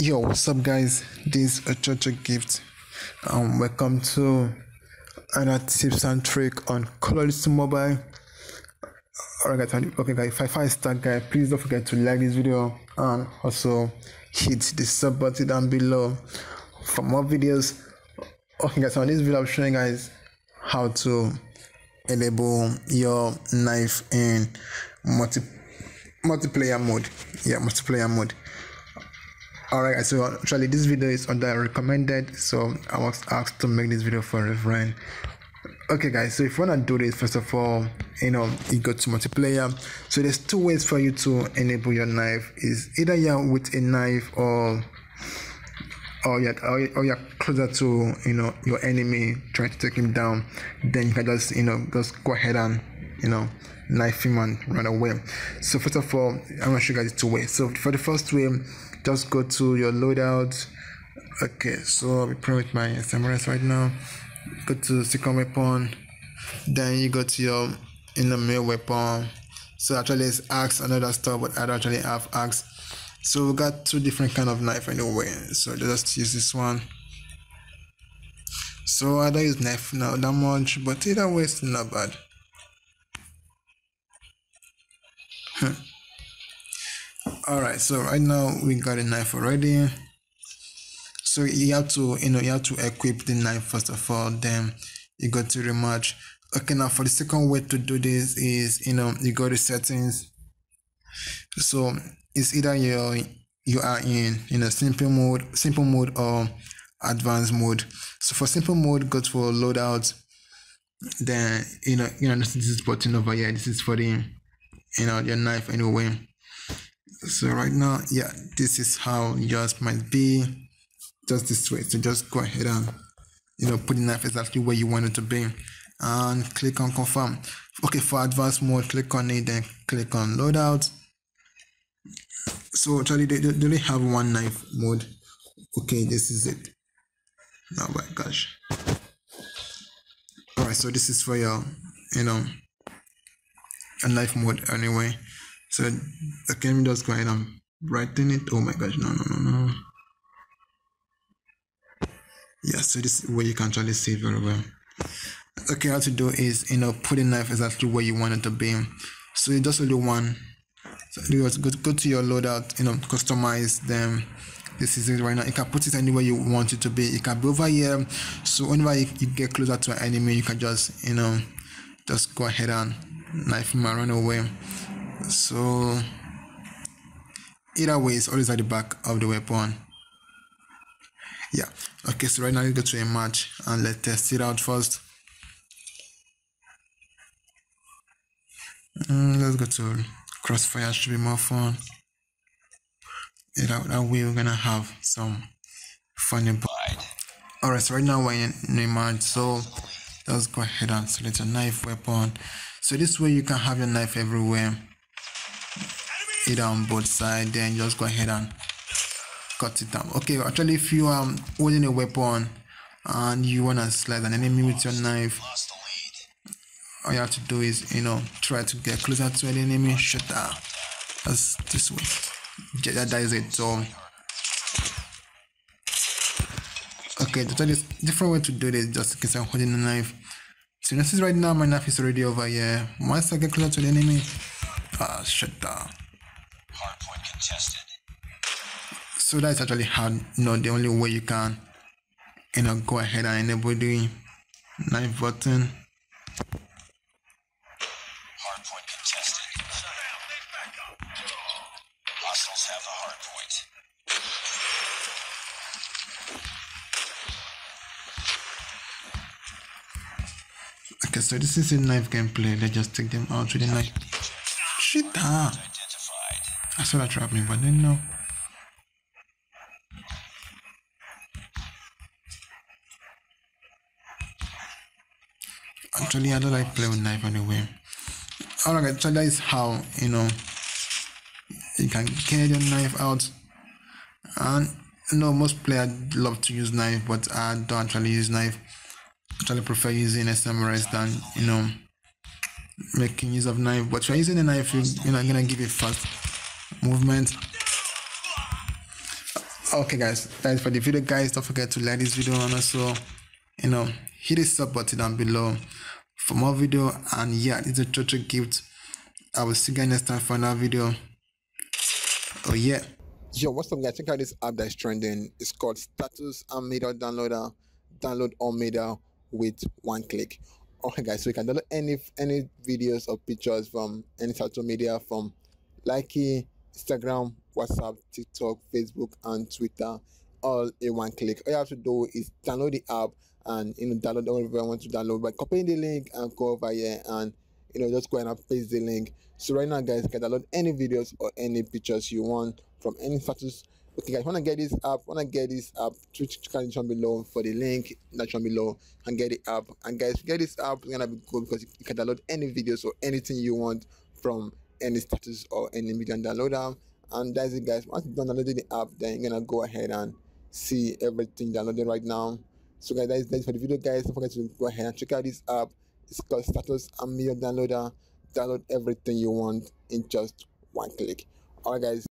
Yo, what's up, guys? This is a church gift. Um, welcome to another tips and trick on Call of Duty Mobile. Alright, guys. Okay, guys. If I find start, guys, please don't forget to like this video and also hit the sub button down below for more videos. Okay, guys. On this video, I'm showing guys how to enable your knife in multi multiplayer mode. Yeah, multiplayer mode. Alright, so actually this video is under recommended, so I was asked to make this video for a friend. Okay guys, so if you wanna do this, first of all, you know, you go to multiplayer. So there's two ways for you to enable your knife. Is either you're with a knife or or you're, or you're closer to you know your enemy trying to take him down then you can just you know just go ahead and you know knife him and run away. So first of all i'm gonna show you guys two ways. So for the first way just go to your loadout. Okay so i'll be playing with my SMRS right now. Go to second weapon. Then you go to your in the main weapon. So actually it's axe another stuff but i don't actually have axe so we got two different kind of knife anyway. So just use this one. So i don't use knife now that much but either way it's not bad. Hmm. all right so right now we got a knife already. So you have to you know you have to equip the knife first of all then you go to rematch okay now for the second way to do this is you know you go to settings. So it's either you you are in in a simple mode simple mode or advanced mode. So for simple mode go to loadout then you know you know this is button over here this is for the you know your knife anyway. So right now yeah this is how yours might be. Just this way. So just go ahead and you know put the knife exactly where you want it to be and click on confirm. Okay for advanced mode click on it then click on loadout so actually they, they only have one knife mode. Okay this is it. Oh my gosh. All right so this is for your you know a knife mode anyway. So let me just go ahead and brighten it. Oh my gosh no no no no. Yeah so this is where you can actually see it very well okay how to do is you know put the knife exactly where you want it to be. So you just only one so you go, go to your loadout you know customize them. This is it right now you can put it anywhere you want it to be. It can be over here. So whenever you, you get closer to an enemy you can just you know just go ahead and knife him and run away. So either way it's always at the back of the weapon. Yeah. Okay so right now let's go to a match and let's test it out first. Mm, let's go to crossfire should be more fun. Yeah, that, that way we're gonna have some funny all right so right now we're in, a so let's go ahead and select a knife weapon. So this way you can have your knife everywhere either on both sides then just go ahead and cut it down. Okay actually if you are um, holding a weapon and you want to slice an enemy with your knife all you have to do is you know try to get closer to an enemy shoot that that's this way. That, that is it so. Okay there is different way to do this just in case i'm holding a knife. So this is right now my knife is already over here once i get closer to the enemy ah shut down hardpoint contested. So that's actually how you know the only way you can you know go ahead and enable the knife button have the hardpoint okay so this is a knife gameplay. Let's just take them out with the knife. Shit ah. i saw that trap me but then no actually i don't like playing with knife anyway. Alright so that is how you know you can get your knife out. And you know most players love to use knife but i don't actually use knife. Actually prefer using SMRS than you know making use of knife. But you're using a knife you're not gonna give it fast movement. Okay guys that's for the video guys. Don't forget to like this video and also you know hit the sub button down below for more video. And yeah is Ochoochogift. I will see you guys next time for another video oh yeah Yo, what's up, guys? Check out this app that's trending. It's called Status Media Downloader. Download all media with one click. Okay, guys, so you can download any any videos or pictures from any social media from Likee, Instagram, WhatsApp, TikTok, Facebook, and Twitter, all in one click. All you have to do is download the app and you know download whatever you want to download by copying the link and go over here and you know just go and paste the link. So right now, guys, you can download any videos or any pictures you want from any status. Okay, guys, wanna get this app? Wanna get this app? Twitch can down below for the link down below and get the app. And guys, get this app. It's gonna be cool because you can download any videos or anything you want from any status or any media and download them. And that's it, guys. Once you download the app, then you're gonna go ahead and see everything downloaded right now. So, guys, that is, that is for the video, guys. Don't forget to go ahead and check out this app. It's called Status Media Downloader. Uh, download everything you want in just one click. Alright, guys.